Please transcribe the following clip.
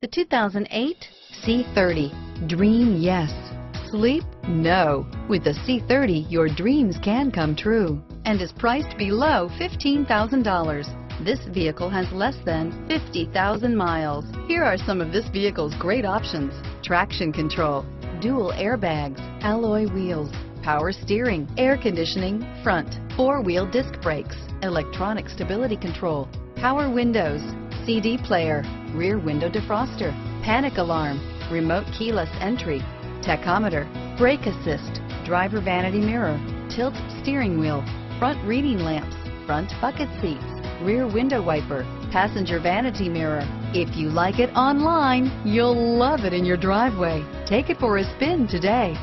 The 2008 C30. Dream, yes. Sleep, no. With the C30, your dreams can come true and is priced below $15,000. This vehicle has less than 50,000 miles. Here are some of this vehicle's great options. Traction control, dual airbags, alloy wheels, power steering, air conditioning, front, four-wheel disc brakes, electronic stability control, power windows, CD player, rear window defroster, panic alarm, remote keyless entry, tachometer, brake assist, driver vanity mirror, tilt steering wheel, front reading lamps, front bucket seats, rear window wiper, passenger vanity mirror. If you like it online, you'll love it in your driveway. Take it for a spin today.